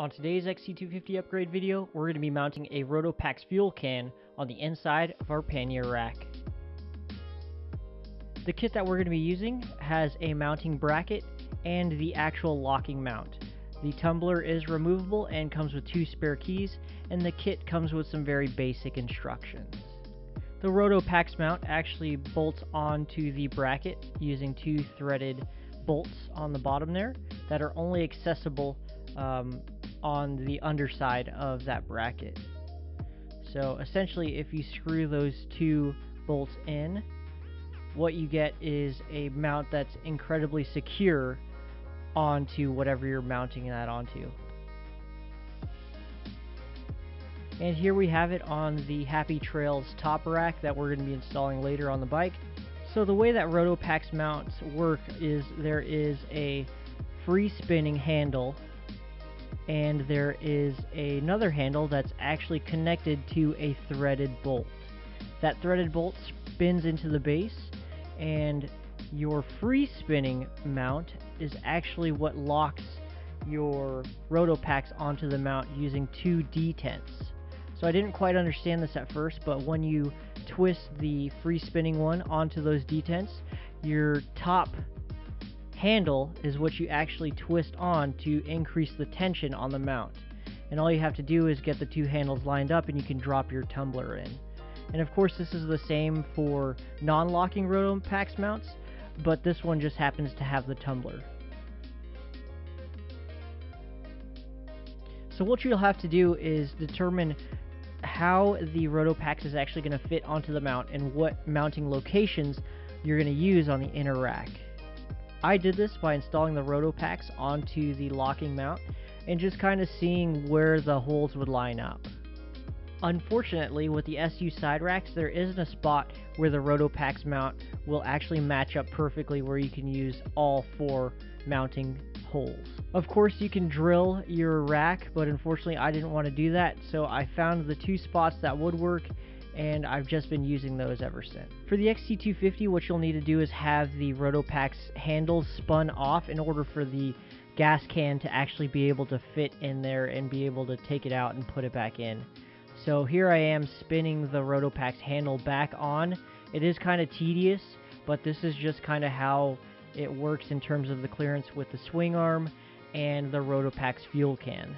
On today's XT250 upgrade video, we're going to be mounting a Rotopax fuel can on the inside of our pannier rack. The kit that we're going to be using has a mounting bracket and the actual locking mount. The tumbler is removable and comes with two spare keys, and the kit comes with some very basic instructions. The Rotopax mount actually bolts onto the bracket using two threaded bolts on the bottom there that are only accessible um, on the underside of that bracket. So essentially, if you screw those two bolts in, what you get is a mount that's incredibly secure onto whatever you're mounting that onto. And here we have it on the Happy Trails top rack that we're going to be installing later on the bike. So the way that Rotopax mounts work is there is a free spinning handle and there is another handle that's actually connected to a threaded bolt. That threaded bolt spins into the base and your free spinning mount is actually what locks your Rotopax onto the mount using two detents. So I didn't quite understand this at first, but when you twist the free spinning one onto those detents, your top handle is what you actually twist on to increase the tension on the mount. And all you have to do is get the two handles lined up and you can drop your tumbler in. And of course this is the same for non-locking Rotopax mounts, but this one just happens to have the tumbler. So what you'll have to do is determine how the Rotopax is actually going to fit onto the mount and what mounting locations you're going to use on the inner rack. I did this by installing the Rotopax onto the locking mount and just kind of seeing where the holes would line up. Unfortunately, with the SU side racks, there isn't a spot where the Rotopax mount will actually match up perfectly where you can use all four mounting holes. Of course, you can drill your rack, but unfortunately I didn't want to do that, so I found the two spots that would work and I've just been using those ever since. For the XT250, what you'll need to do is have the Rotopax handles spun off in order for the gas can to actually be able to fit in there and be able to take it out and put it back in. So here I am spinning the Rotopax handle back on. It is kind of tedious, but this is just kind of how it works in terms of the clearance with the swing arm and the Rotopax fuel can.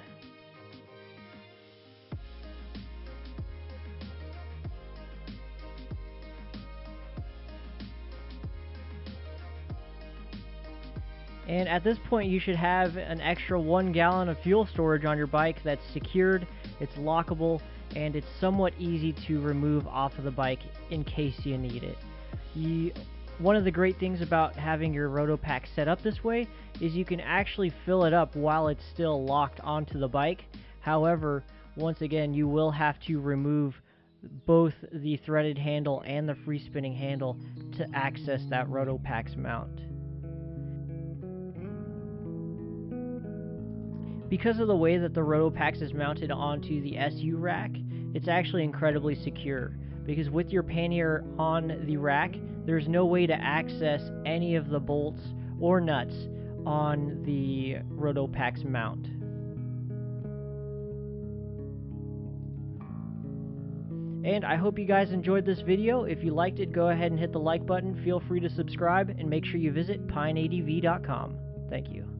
And at this point you should have an extra one gallon of fuel storage on your bike that's secured, it's lockable, and it's somewhat easy to remove off of the bike in case you need it. You, one of the great things about having your Rotopax set up this way is you can actually fill it up while it's still locked onto the bike. However, once again, you will have to remove both the threaded handle and the free spinning handle to access that Rotopax mount. Because of the way that the Rotopax is mounted onto the SU rack, it's actually incredibly secure. Because with your pannier on the rack, there's no way to access any of the bolts or nuts on the Rotopax mount. And I hope you guys enjoyed this video. If you liked it, go ahead and hit the like button. Feel free to subscribe and make sure you visit pineadv.com. Thank you.